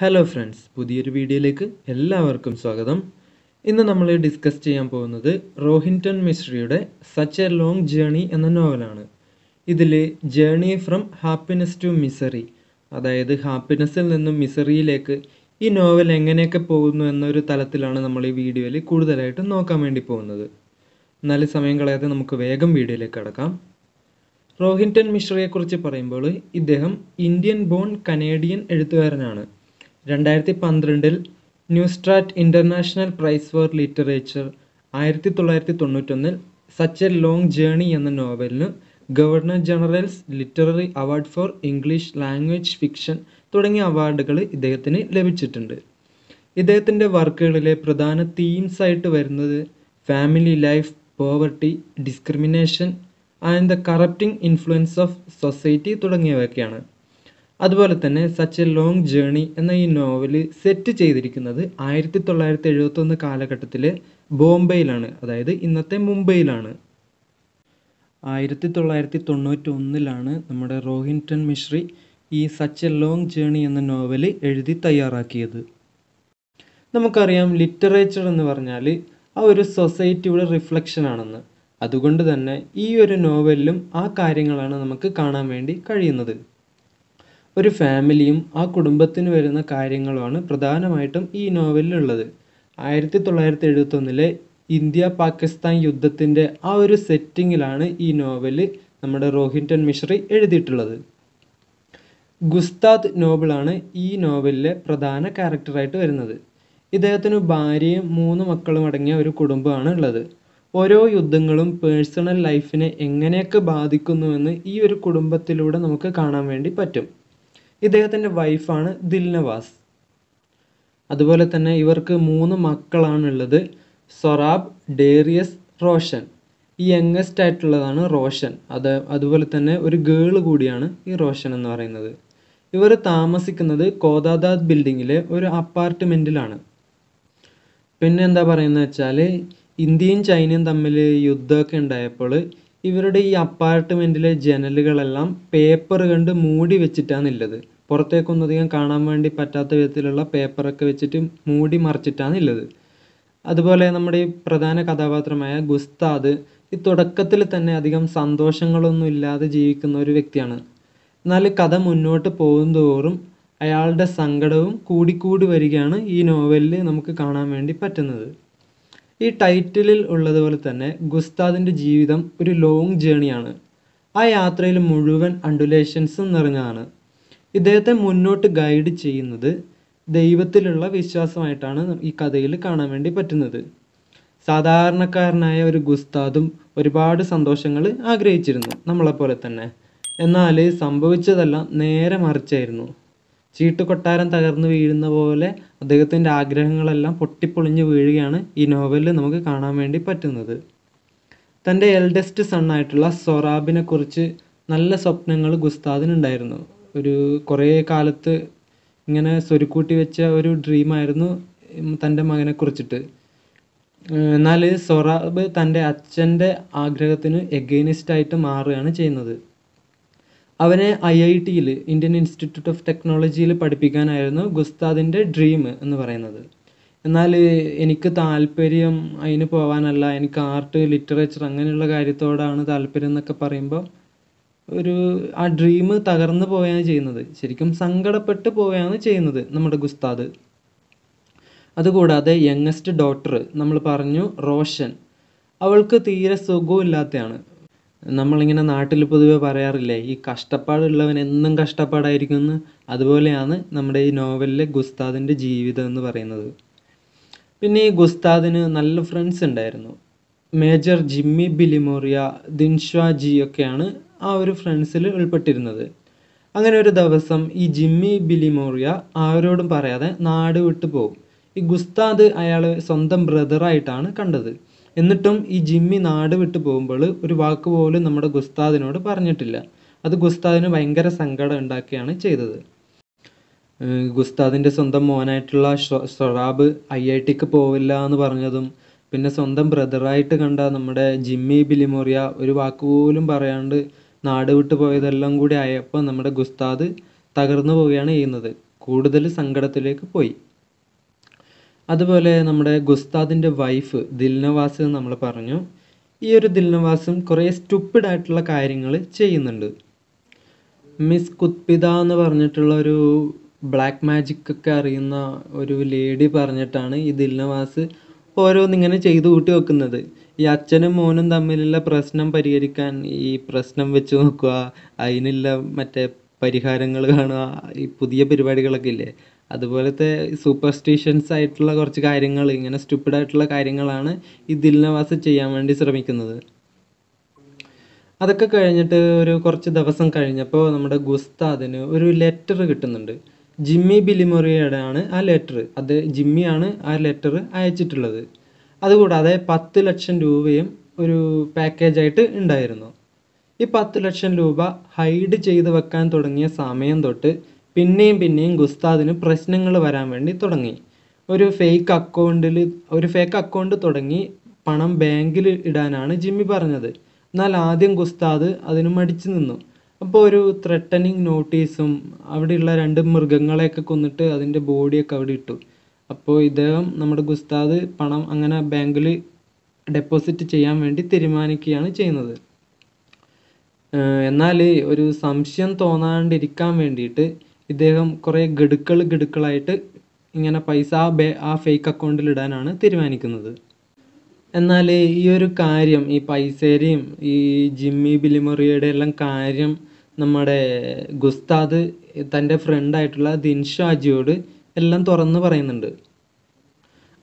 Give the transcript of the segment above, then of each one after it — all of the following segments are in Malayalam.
ഹലോ ഫ്രണ്ട്സ് പുതിയൊരു വീഡിയോയിലേക്ക് എല്ലാവർക്കും സ്വാഗതം. ഇന്ന് നമ്മൾ ഡിസ്കസ് ചെയ്യാൻ പോകുന്നത് റോഹിൻടൺ മിശ്രയുടെ സച്ച് എ ലോങ് ജേണി എന്ന നോവലാണ് ഇതിൽ journey from happiness to misery അതായത് ഹാപ്പിനെസ്സിൽ നിന്നും മിസറിയിലേക്ക് ഈ നോവൽ എങ്ങനെയൊക്കെ പോകുന്നു എന്നൊരു തലത്തിലാണ് നമ്മൾ ഈ വീഡിയോയിൽ കൂടുതലായിട്ടും നോക്കാൻ വേണ്ടി പോകുന്നത്. നല്ല സമയം കളയാതെ നമുക്ക് വേഗം വീഡിയോയിലേക്ക് കടക്കാം. റോഹിൻടൺ മിശ്രയെക്കുറിച്ച് പറയുമ്പോൾ ഇദ്ദേഹം ഇന്ത്യൻ ബോൺ കനേഡിയൻ എഴുത്തുകാരനാണ്. രണ്ടായിരത്തി പന്ത്രണ്ടിൽ Neustadt International Prize for Literature ആയിരത്തി തൊള്ളായിരത്തി തൊണ്ണൂറ്റൊന്നിൽ സച്ച് എ ലോങ് ജേണി എന്ന നോവലിന് Governor General's Literary Award for English language fiction തുടങ്ങിയ അവാർഡുകൾ ഇദ്ദേഹത്തിന് ലഭിച്ചിട്ടുണ്ട്. ഇദ്ദേഹത്തിന്റെ വർക്കുകളിലെ പ്രധാന തീംസ് ആയിട്ട് വരുന്നത് family life poverty discrimination and the corrupting influence of society തുടങ്ങിയവയൊക്കെയാണ്. അതുപോലെ തന്നെ സച്ച് എ ലോങ് ജേണി എന്ന ഈ നോവൽ സെറ്റ് ചെയ്തിരിക്കുന്നത് ആയിരത്തി തൊള്ളായിരത്തി എഴുപത്തൊന്ന് കാലഘട്ടത്തിലെ ബോംബെയിലാണ് അതായത് ഇന്നത്തെ മുംബൈയിലാണ്. ആയിരത്തി തൊള്ളായിരത്തി തൊണ്ണൂറ്റി ഒന്നിലാണ് നമ്മുടെ റോഹിൻടൺ മിശ്രി ഈ സച്ച് എ ലോങ് ജേണി എന്ന നോവൽ എഴുതി തയ്യാറാക്കിയത്. നമുക്കറിയാം ലിറ്ററേച്ചർ എന്ന് പറഞ്ഞാൽ ആ ഒരു സൊസൈറ്റിയുടെ റിഫ്ലക്ഷൻ ആണെന്ന്. അതുകൊണ്ട് തന്നെ ഈ ഒരു നോവലിലും ആ കാര്യങ്ങളാണ് നമുക്ക് കാണാൻ വേണ്ടി കഴിയുന്നത്. ഒരു ഫാമിലിയും ആ കുടുംബത്തിന് വരുന്ന കാര്യങ്ങളുമാണ് പ്രധാനമായിട്ടും ഈ നോവലിലുള്ളത്. ആയിരത്തി തൊള്ളായിരത്തി എഴുപത്തൊന്നിലെ ഇന്ത്യ പാകിസ്ഥാൻ യുദ്ധത്തിന്റെ ആ ഒരു സെറ്റിങ്ങിലാണ് ഈ നോവൽ നമ്മുടെ റോഹിന്റൺ മിശ്രി എഴുതിയിട്ടുള്ളത്. ഗുസ്താദ് നോബിളാണ് ഈ നോവലിലെ പ്രധാന ക്യാരക്ടറായിട്ട് വരുന്നത്. ഇദ്ദേഹത്തിന് ഭാര്യയും മൂന്ന് മക്കളും അടങ്ങിയ ഒരു കുടുംബമാണ് ഉള്ളത്. ഓരോ യുദ്ധങ്ങളും പേഴ്സണൽ ലൈഫിനെ എങ്ങനെയൊക്കെ ബാധിക്കുന്നുവെന്ന് ഈ ഒരു കുടുംബത്തിലൂടെ നമുക്ക് കാണാൻ വേണ്ടി പറ്റും. ഇദ്ദേഹത്തിന്റെ വൈഫാണ് ദിൽനവാസ്. അതുപോലെ തന്നെ ഇവർക്ക് മൂന്ന് മക്കളാണുള്ളത്. സൊറാബ് ഡേറിയസ് റോഷൻ. ഈ യങ്ങസ്റ്റ് ആയിട്ടുള്ളതാണ് റോഷൻ. അത് അതുപോലെ തന്നെ ഒരു ഗേൾ കൂടിയാണ് ഈ റോഷൻ എന്ന് പറയുന്നത്. ഇവർ താമസിക്കുന്നത് കോദാദാദ് ബിൽഡിങ്ങിലെ ഒരു അപ്പാർട്ട്മെന്റിലാണ് പിന്നെ എന്താ പറയുന്നത് വെച്ചാൽ ഇന്ത്യയും ചൈനയും തമ്മിൽ യുദ്ധമൊക്കെ ഉണ്ടായപ്പോൾ ഇവരുടെ ഈ അപ്പാർട്ട്മെന്റിലെ ജനലുകളെല്ലാം പേപ്പർ കണ്ട് മൂടി വെച്ചിട്ടാണുള്ളത് പുറത്തേക്കൊന്നും അധികം കാണാൻ വേണ്ടി പറ്റാത്ത വിധത്തിലുള്ള പേപ്പറൊക്കെ വെച്ചിട്ട് മൂടി മറിച്ചിട്ടാണുള്ളത് അതുപോലെ നമ്മുടെ ഈ പ്രധാന കഥാപാത്രമായ ഗുസ്താദ് ഈ തുടക്കത്തിൽ തന്നെ അധികം സന്തോഷങ്ങളൊന്നും ഇല്ലാതെ ജീവിക്കുന്ന ഒരു വ്യക്തിയാണ്. എന്നാൽ കഥ മുന്നോട്ട് പോകും തോറും അയാളുടെ സങ്കടവും കൂടിക്കൂടി വരികയാണ് ഈ നോവലിൽ നമുക്ക് കാണാൻ വേണ്ടി പറ്റുന്നത്. ഈ ടൈറ്റിലിൽ ഉള്ളതുപോലെ തന്നെ ഗുസ്താദിന്റെ ജീവിതം ഒരു ലോങ് ജേണിയാണ് ആ യാത്രയിൽ മുഴുവൻ അണ്ടുലേഷൻസും നിറഞ്ഞതാണ്. ഇദ്ദേഹത്തെ മുന്നോട്ട് ഗൈഡ് ചെയ്യുന്നത് ദൈവത്തിലുള്ള വിശ്വാസമായിട്ടാണ് ഈ കഥയിൽ കാണാൻ വേണ്ടി പറ്റുന്നത്. സാധാരണക്കാരനായ ഒരു ഗുസ്താദും ഒരുപാട് സന്തോഷങ്ങൾ ആഗ്രഹിച്ചിരുന്നു നമ്മളെപ്പോലെ തന്നെ. എന്നാൽ സംഭവിച്ചതെല്ലാം നേരെ മറിച്ചായിരുന്നു. ചീട്ടുകൊട്ടാരം തകർന്നു വീഴുന്ന പോലെ അദ്ദേഹത്തിന്റെ ആഗ്രഹങ്ങളെല്ലാം പൊട്ടിപ്പൊളിഞ്ഞ് വീഴുകയാണ് ഈ നോവലിൽ നമുക്ക് കാണാൻ വേണ്ടി പറ്റുന്നത്. തന്റെ എൽഡസ്റ്റ് സണ്ണായിട്ടുള്ള സൊറാബിനെ കുറിച്ച് നല്ല സ്വപ്നങ്ങൾ ഗുസ്താദിനുണ്ടായിരുന്നു. ഒരു കുറേ കാലത്ത് ഇങ്ങനെ സ്വരുക്കൂട്ടി വെച്ച ഒരു ഡ്രീമായിരുന്നു തന്റെ മകനെ കുറിച്ചിട്ട്. എന്നാൽ സൊറാബ് തന്റെ അച്ഛന്റെ ആഗ്രഹത്തിന് എഗെയിനിസ്റ്റായിട്ട് മാറുകയാണ് ചെയ്യുന്നത്. അവനെ ഐ ഐ ടിയിൽ ഇന്ത്യൻ ഇൻസ്റ്റിറ്റ്യൂട്ട് ഓഫ് ടെക്നോളജിയിൽ പഠിപ്പിക്കാനായിരുന്നു ഗുസ്താദിന്റെ ഡ്രീം എന്ന് പറയുന്നത്. എന്നാൽ എനിക്ക് താല്പര്യം അതിന് പോകാനല്ല എനിക്ക് ആർട്ട് ലിറ്ററേച്ചർ അങ്ങനെയുള്ള കാര്യത്തോടാണ് താല്പര്യം എന്നൊക്കെ പറയുമ്പോൾ ഒരു ആ ഡ്രീം തകർന്നു പോവുകയാണ് ചെയ്യുന്നത്. ശരിക്കും സങ്കടപ്പെട്ട് പോവുകയാണ് ചെയ്യുന്നത് നമ്മുടെ ഗുസ്താദ്. അതുകൂടാതെ യങ്ങസ്റ്റ് ഡോട്ടർ നമ്മൾ പറഞ്ഞു റോഷൻ. അവൾക്ക് തീരെ സുഖമില്ലാത്തതാണ് നമ്മളിങ്ങനെ നാട്ടിൽ പൊതുവെ പറയാറില്ലേ ഈ കഷ്ടപ്പാടുള്ളവൻ എന്നും കഷ്ടപ്പാടായിരിക്കും എന്ന്? അതുപോലെയാണ് നമ്മുടെ ഈ നോവലിലെ ഗുസ്താദിന്റെ ജീവിതം എന്ന് പറയുന്നത്. പിന്നെ ഈ ഗുസ്താദിന് നല്ല ഫ്രണ്ട്സ് ഉണ്ടായിരുന്നു. മേജർ ജിമ്മി ബിലിമോറിയ ദിൻഷ്വാ ജി ഒക്കെയാണ് ആ ഒരു ഫ്രണ്ട്സിൽ ഉൾപ്പെട്ടിരുന്നത്. അങ്ങനെ ഒരു ദിവസം ഈ ജിമ്മി ബിലിമോറിയ ആരോടും പറയാതെ നാട് വിട്ടു പോകും. ഈ ഗുസ്താദ് അയാളെ സ്വന്തം ബ്രദറായിട്ടാണ് കണ്ടത്. എന്നിട്ടും ഈ ജിമ്മി നാട് വിട്ടു പോകുമ്പോൾ ഒരു വാക്ക് പോലും നമ്മുടെ ഗുസ്താദിനോട് പറഞ്ഞിട്ടില്ല. അത് ഗുസ്താദിന് ഭയങ്കര സങ്കടം ഉണ്ടാക്കുകയാണ് ചെയ്തത്. ഗുസ്താദിന്റെ സ്വന്തം മോനായിട്ടുള്ള ഷൊറാബ് ഐ ഐ ടിക്ക് പോവില്ല എന്ന് പറഞ്ഞതും പിന്നെ സ്വന്തം ബ്രദറായിട്ട് കണ്ട നമ്മുടെ ജിമ്മി ബിലിമോറിയ ഒരു വാക്ക് പോലും പറയാണ്ട് നാട് വിട്ടു പോയതെല്ലാം കൂടി ആയപ്പോൾ നമ്മുടെ ഗുസ്താദ് തകർന്നു പോവുകയാണ് ചെയ്യുന്നത്. കൂടുതൽ സങ്കടത്തിലേക്ക് പോയി. അതുപോലെ നമ്മുടെ ഗുസ്താദിന്റെ വൈഫ് ദിൽനവാസ് എന്ന് നമ്മൾ പറഞ്ഞു. ഈ ഒരു ദിൽനവാസും കുറേ സ്റ്റുപ്പിഡ് ആയിട്ടുള്ള കാര്യങ്ങൾ ചെയ്യുന്നുണ്ട്. മിസ് കുത്പിത എന്ന് പറഞ്ഞിട്ടുള്ള ഒരു ബ്ലാക്ക് മാജിക് ഒക്കെ അറിയുന്ന ഒരു ലേഡി പറഞ്ഞിട്ടാണ് ഈ ദിൽനവാസ് ഓരോന്നിങ്ങനെ ചെയ്തു കൂട്ടി വെക്കുന്നത്. ഈ അച്ഛനും മോനും തമ്മിലുള്ള പ്രശ്നം പരിഹരിക്കാൻ ഈ പ്രശ്നം വെച്ച് നോക്കുക. അതിനുള്ള മറ്റേ പരിഹാരങ്ങൾ കാണുക. ഈ പുതിയ പരിപാടികളൊക്കെ ഇല്ലേ? അതുപോലത്തെ സൂപ്പർസ്റ്റിഷ്യൻസ് ആയിട്ടുള്ള കുറച്ച് കാര്യങ്ങൾ ഇങ്ങനെ സ്റ്റുപ്പിഡ് ആയിട്ടുള്ള കാര്യങ്ങളാണ് ഈ ദിൽനവാസ് ചെയ്യാൻ വേണ്ടി ശ്രമിക്കുന്നത്. അതൊക്കെ കഴിഞ്ഞിട്ട് ഒരു കുറച്ച് ദിവസം കഴിഞ്ഞപ്പോൾ നമ്മുടെ ഗുസ്താദിന് ഒരു ലെറ്റർ കിട്ടുന്നുണ്ട്. ജിമ്മി ബിലിമൊറിയുടെ ആണ് ആ ലെറ്റർ അത് ജിമ്മിയാണ് ആ ലെറ്റർ അയച്ചിട്ടുള്ളത്. അതുകൂടാതെ പത്ത് ലക്ഷം രൂപയും ഒരു പാക്കേജായിട്ട് ഉണ്ടായിരുന്നു. ഈ പത്ത് ലക്ഷം രൂപ ഹൈഡ് ചെയ്ത് വെക്കാൻ തുടങ്ങിയ സമയം തൊട്ട് പിന്നെയും പിന്നെയും ഗുസ്താദിന് പ്രശ്നങ്ങൾ വരാൻ വേണ്ടി തുടങ്ങി. ഒരു ഫേക്ക് അക്കൗണ്ടിൽ ഒരു ഫേക്ക് അക്കൗണ്ട് തുടങ്ങി പണം ബാങ്കിൽ ഇടാനാണ് ജിമ്മി പറഞ്ഞത്. എന്നാൽ ആദ്യം ഗുസ്താദ് അതിന് മടിച്ചു നിന്നു. അപ്പോൾ ഒരു ത്രെട്ടനിങ് നോട്ടീസും അവിടെയുള്ള രണ്ട് മൃഗങ്ങളെയൊക്കെ കൊന്നിട്ട് അതിന്റെ ബോഡിയൊക്കെ അവിടെ ഇട്ടു. അപ്പോൾ ഇദ്ദേഹം നമ്മുടെ ഗുസ്താദ് പണം അങ്ങനെ ബാങ്കിൽ ഡെപ്പോസിറ്റ് ചെയ്യാൻ വേണ്ടി തീരുമാനിക്കുകയാണ് ചെയ്യുന്നത്. എന്നാൽ ഒരു സംശയം തോന്നാണ്ടിരിക്കാൻ വേണ്ടിയിട്ട് ഇദ്ദേഹം കുറേ ഗഡുക്കൾ ഗഡുക്കളായിട്ട് ഇങ്ങനെ പൈസ ആ ബേ ആ ഫേക്ക് അക്കൗണ്ടിൽ ഇടാനാണ് തീരുമാനിക്കുന്നത്. എന്നാൽ ഈ ഒരു കാര്യം ഈ പൈസേരെയും ഈ ജിമ്മി ബിലിമറിയുടെ എല്ലാം കാര്യം നമ്മുടെ ഗുസ്താദ് തന്റെ ഫ്രണ്ടായിട്ടുള്ള ദിൻഷാജിയോട് എല്ലാം തുറന്ന് പറയുന്നുണ്ട്.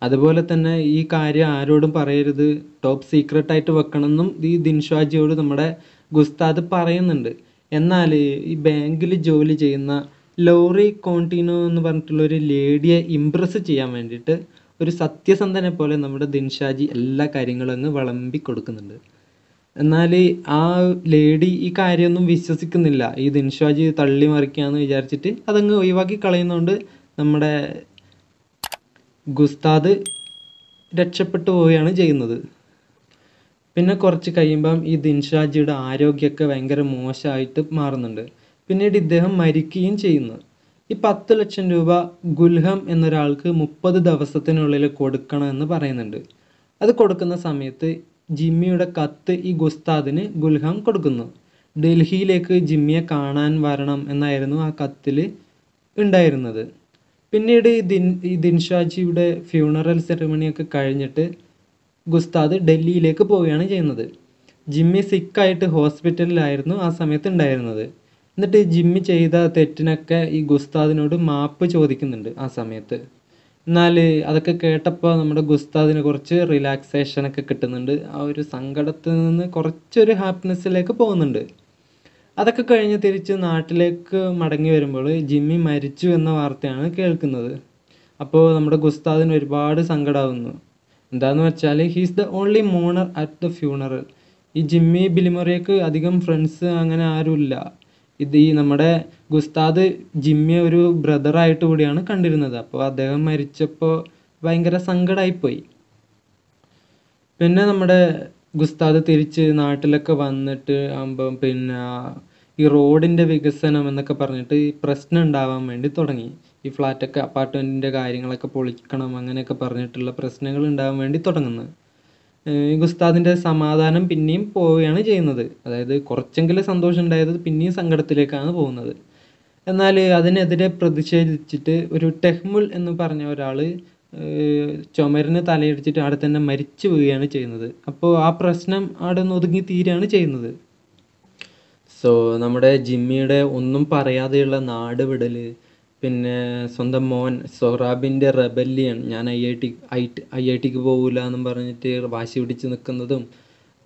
അതുപോലെ തന്നെ ഈ കാര്യം ആരോടും പറയരുത്. ടോപ്പ് സീക്രട്ട് ആയിട്ട് വെക്കണമെന്നും ഈ ദിൻഷാജിയോട് നമ്മുടെ ഗുസ്താദ് പറയുന്നുണ്ട്. എന്നാൽ ഈ ബാങ്കിൽ ജോലി ചെയ്യുന്ന ലോറി കോണ്ടിനോ എന്ന് പറഞ്ഞിട്ടുള്ള ഒരു ലേഡിയെ ഇംപ്രസ് ചെയ്യാൻ വേണ്ടിയിട്ട് ഒരു സത്യസന്ധനെ പോലെ നമ്മുടെ ദിൻഷാജി എല്ലാ കാര്യങ്ങളും അങ്ങ് വിളമ്പി കൊടുക്കുന്നുണ്ട്. എന്നാൽ ആ ലേഡി ഈ കാര്യമൊന്നും വിശ്വസിക്കുന്നില്ല. ഈ ദിൻഷാജി തള്ളി മറിക്കാന്ന് വിചാരിച്ചിട്ട് അതങ്ങ് ഒഴിവാക്കി കളയുന്നതുകൊണ്ട് നമ്മുടെ ഗുസ്താദ് രക്ഷപ്പെട്ടു പോവുകയാണ് ചെയ്യുന്നത്. പിന്നെ കുറച്ച് കഴിയുമ്പം ഈ ദിൻഷാജിയുടെ ആരോഗ്യമൊക്കെ ഭയങ്കര മോശമായിട്ട് മാറുന്നുണ്ട്. പിന്നീട് ഇദ്ദേഹം മരിക്കുകയും ചെയ്യുന്നു. ഈ പത്ത് ലക്ഷം രൂപ ഗുൽഹം എന്നൊരാൾക്ക് മുപ്പത് ദിവസത്തിനുള്ളിൽ കൊടുക്കണം എന്ന് പറയുന്നുണ്ട്. അത് കൊടുക്കുന്ന സമയത്ത് ജിമ്മിയുടെ കത്ത് ഈ ഗുസ്താദിന് ഗുൽഹം കൊടുക്കുന്നു. ഡൽഹിയിലേക്ക് ജിമ്മിയെ കാണാൻ വരണം എന്നായിരുന്നു ആ കത്തിൽ ഉണ്ടായിരുന്നത്. പിന്നീട് ഈ ദിൻ ഈ ദിൻഷാജിയുടെ ഫ്യൂണറൽ സെറമണിയൊക്കെ കഴിഞ്ഞിട്ട് ഗുസ്താദ് ഡൽഹിയിലേക്ക് പോവുകയാണ് ചെയ്യുന്നത്. ജിമ്മി സിക്കായിട്ട് ഹോസ്പിറ്റലിലായിരുന്നു ആ സമയത്ത് ഉണ്ടായിരുന്നത്. എന്നിട്ട് ജിമ്മി ചെയ്ത തെറ്റിനൊക്കെ ഈ ഗുസ്താദിനോട് മാപ്പ് ചോദിക്കുന്നുണ്ട് ആ സമയത്ത്. എന്നാൽ അതൊക്കെ കേട്ടപ്പോൾ നമ്മുടെ ഗുസ്താദിന് കുറച്ച് റിലാക്സേഷനൊക്കെ കിട്ടുന്നുണ്ട്. ആ ഒരു സങ്കടത്തിൽ നിന്ന് കുറച്ചൊരു ഹാപ്പിനെസ്സിലേക്ക് പോകുന്നുണ്ട്. അതൊക്കെ കഴിഞ്ഞ് തിരിച്ച് നാട്ടിലേക്ക് മടങ്ങി വരുമ്പോൾ ജിമ്മി മരിച്ചു എന്ന വാർത്തയാണ് കേൾക്കുന്നത്. അപ്പോൾ നമ്മുടെ ഗുസ്താദിന് ഒരുപാട് സങ്കടമാവുന്നു എന്താണെന്ന് വെച്ചാൽ he's the only mourner at the funeral ഈ ജിമ്മി ബിലിമൊറിയക്ക് അധികം ഫ്രണ്ട്സ് അങ്ങനെ ആരുമില്ല. ഇത് ഈ നമ്മുടെ ഗുസ്താദ് ജിമ്മിയെ ഒരു ബ്രദറായിട്ട് കൂടിയാണ് കണ്ടിരുന്നത്. അപ്പോൾ അദ്ദേഹം മരിച്ചപ്പോൾ ഭയങ്കര സങ്കടമായിപ്പോയി പിന്നെ നമ്മുടെ ഗുസ്താദ് തിരിച്ച് നാട്ടിലൊക്കെ വന്നിട്ട് ആകുമ്പം പിന്നെ ഈ റോഡിന്റെ വികസനം എന്നൊക്കെ പറഞ്ഞിട്ട് ഈ പ്രശ്നം ഉണ്ടാവാൻ വേണ്ടി തുടങ്ങി. ഈ ഫ്ലാറ്റൊക്കെ അപ്പാർട്ട്മെന്റിന്റെ കാര്യങ്ങളൊക്കെ പൊളിക്കണം അങ്ങനെയൊക്കെ പറഞ്ഞിട്ടുള്ള പ്രശ്നങ്ങൾ ഉണ്ടാവാൻ വേണ്ടി തുടങ്ങുന്നത് ഈ ഗുസ്താദിന്റെ സമാധാനം പിന്നെയും പോവുകയാണ് ചെയ്യുന്നത്. അതായത് കുറച്ചെങ്കിലും സന്തോഷം ഉണ്ടായത് പിന്നെയും സങ്കടത്തിലേക്കാണ് പോകുന്നത്. എന്നാൽ അതിനെതിരെ പ്രതിഷേധിച്ചിട്ട് ഒരു ടെഹ്മുൽ എന്ന് പറഞ്ഞ ഒരാൾ ചുമരിന് തലയിടിച്ചിട്ട് അവിടെ തന്നെ മരിച്ചു പോവുകയാണ് ചെയ്യുന്നത്. അപ്പോൾ ആ പ്രശ്നം അവിടെ നിന്ന് ഒതുങ്ങി തീരുകയാണ് ചെയ്യുന്നത്. സോ നമ്മുടെ ജിമ്മിയുടെ ഒന്നും പറയാതെയുള്ള നാട് വിടൽ പിന്നെ സ്വന്തം മോൻ സൊറാബിന്റെ റെബല്യൻ ഞാൻ I I T I I I tick പോകില്ല എന്നും പറഞ്ഞിട്ട് വാശി പിടിച്ച് നിൽക്കുന്നതും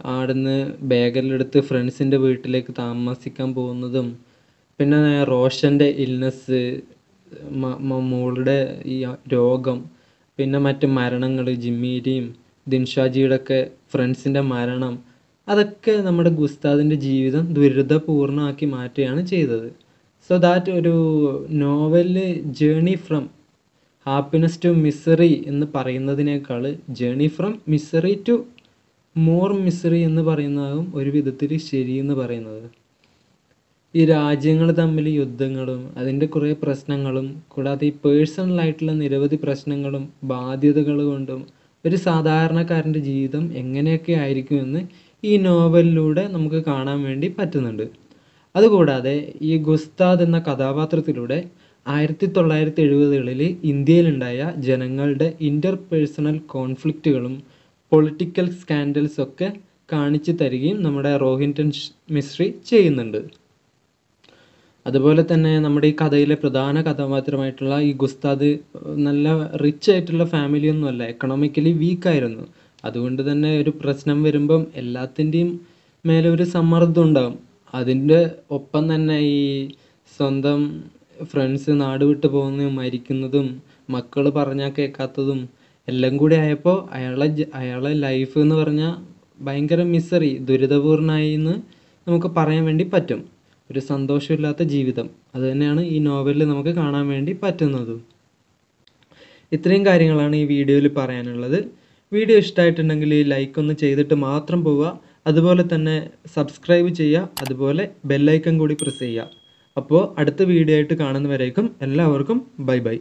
അവിടുന്ന് ബാഗെല്ലാം ഫ്രണ്ട്സിന്റെ വീട്ടിലേക്ക് താമസിക്കാൻ പോകുന്നതും പിന്നെ റോഷന്റെ ഇൽനെസ് മോളുടെ ഈ രോഗം പിന്നെ മറ്റ് മരണങ്ങൾ ജിമ്മിയുടെയും ദിൻഷാജിയുടെ ഒക്കെ ഫ്രണ്ട്സിന്റെ മരണം അതൊക്കെ നമ്മുടെ ഗുസ്താദിന്റെ ജീവിതം ദുരിതപൂർണമാക്കി മാറ്റുകയാണ് ചെയ്തത്. സോ ദാറ്റ് ഒരു നോവലിൽ journey from happiness to misery എന്ന് പറയുന്നതിനേക്കാൾ journey from misery to more misery എന്ന് പറയുന്നതാകും ഒരു വിധത്തിൽ ശരിയെന്ന് പറയുന്നത്. ഈ രാജ്യങ്ങൾ തമ്മിൽ യുദ്ധങ്ങളും അതിന്റെ കുറേ പ്രശ്നങ്ങളും കൂടാതെ ഈ പേഴ്സണൽ ആയിട്ടുള്ള നിരവധി പ്രശ്നങ്ങളും ബാധ്യതകൾ കൊണ്ടും ഒരു സാധാരണക്കാരന്റെ ജീവിതം എങ്ങനെയൊക്കെ ആയിരിക്കുമെന്ന് ഈ നോവലിലൂടെ നമുക്ക് കാണാൻ വേണ്ടി പറ്റുന്നുണ്ട്. അതുകൂടാതെ ഈ ഗുസ്താദ് എന്ന കഥാപാത്രത്തിലൂടെ ആയിരത്തി തൊള്ളായിരത്തി എഴുപതുകളിൽ ഇന്ത്യയിലുണ്ടായ ജനങ്ങളുടെ ഇന്റർ പേഴ്സണൽ കോൺഫ്ലിക്റ്റുകളും പൊളിറ്റിക്കൽ സ്കാൻഡൽസൊക്കെ കാണിച്ചു തരികയും നമ്മുടെ റോഹിന്റൻ മിശ്രി ചെയ്യുന്നുണ്ട്. അതുപോലെ തന്നെ നമ്മുടെ ഈ കഥയിലെ പ്രധാന കഥാപാത്രമായിട്ടുള്ള ഈ ഗുസ്താദ് നല്ല റിച്ച് ആയിട്ടുള്ള ഫാമിലി ഒന്നുമല്ല എക്കണോമിക്കലി വീക്കായിരുന്നു അതുകൊണ്ട് തന്നെ ഒരു പ്രശ്നം വരുമ്പം എല്ലാത്തിന്റെയും മേലെ ഒരു സമ്മർദ്ദം ഉണ്ടാകും അതിന്റെ ഒപ്പം തന്നെ ഈ സ്വന്തം ഫ്രണ്ട്സ് നാട് വിട്ടു പോകുന്നതും മരിക്കുന്നതും മക്കൾ പറഞ്ഞാൽ കേൾക്കാത്തതും എല്ലാം കൂടി ആയപ്പോൾ അയാളെ അയാളെ ലൈഫ് എന്ന് പറഞ്ഞാൽ ഭയങ്കര മിസറി ദുരിതപൂർണമായി എന്ന് നമുക്ക് പറയാൻ വേണ്ടി പറ്റും. ഒരു സന്തോഷമില്ലാത്ത ജീവിതം. അതുതന്നെയാണ് ഈ നോവലിൽ നമുക്ക് കാണാൻ വേണ്ടി പറ്റുന്നതും. ഇത്രയും കാര്യങ്ങളാണ് ഈ വീഡിയോയിൽ പറയാനുള്ളത്. വീഡിയോ ഇഷ്ടമായിട്ടുണ്ടെങ്കിൽ ലൈക്ക് ഒന്ന് ചെയ്തിട്ട് മാത്രം പോവുക. അതുപോലെ തന്നെ സബ്സ്ക്രൈബ് ചെയ്യുക. അതുപോലെ ബെല്ലൈക്കൺ കൂടി പ്രസ് ചെയ്യുക. അപ്പോൾ അടുത്ത വീഡിയോ ആയിട്ട് കാണുന്നവരേക്കും എല്ലാവർക്കും ബൈ ബൈ